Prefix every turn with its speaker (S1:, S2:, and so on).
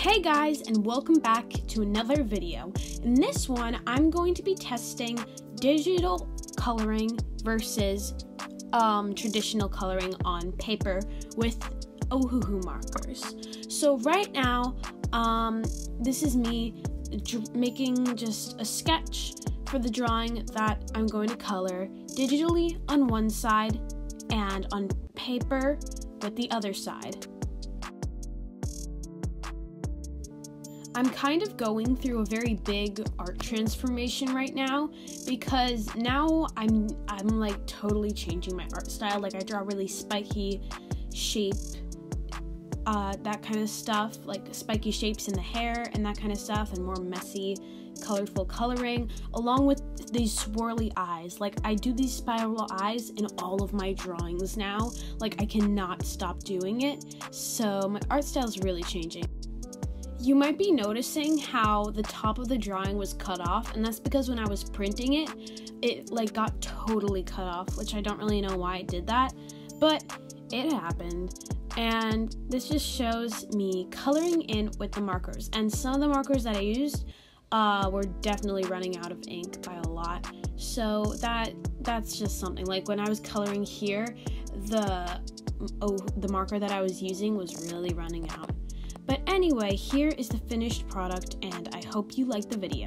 S1: Hey guys, and welcome back to another video. In this one, I'm going to be testing digital coloring versus um, traditional coloring on paper with Ohuhu markers. So right now, um, this is me making just a sketch for the drawing that I'm going to color digitally on one side and on paper with the other side. I'm kind of going through a very big art transformation right now because now I'm I'm like totally changing my art style. Like I draw really spiky shape uh, that kind of stuff, like spiky shapes in the hair and that kind of stuff, and more messy, colorful coloring, along with these swirly eyes. Like, I do these spiral eyes in all of my drawings now. Like, I cannot stop doing it. So, my art style is really changing. You might be noticing how the top of the drawing was cut off, and that's because when I was printing it, it like got totally cut off, which I don't really know why it did that, but it happened. And this just shows me coloring in with the markers. And some of the markers that I used uh, were definitely running out of ink by a lot. So that that's just something. Like when I was coloring here, the oh the marker that I was using was really running out. But anyway, here is the finished product, and I hope you like the video.